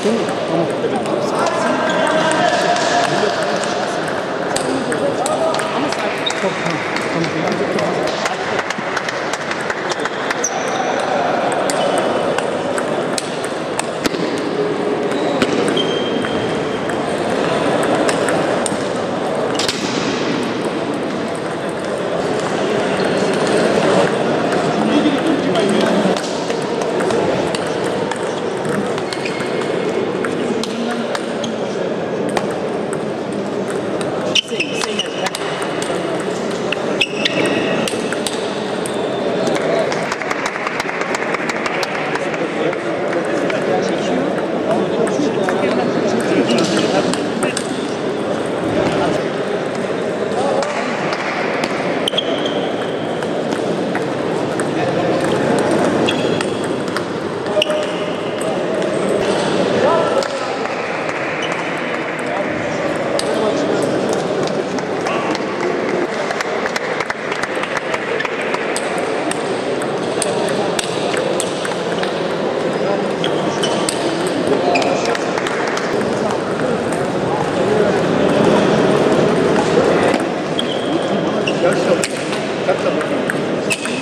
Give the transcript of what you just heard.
Thank you. Gracias.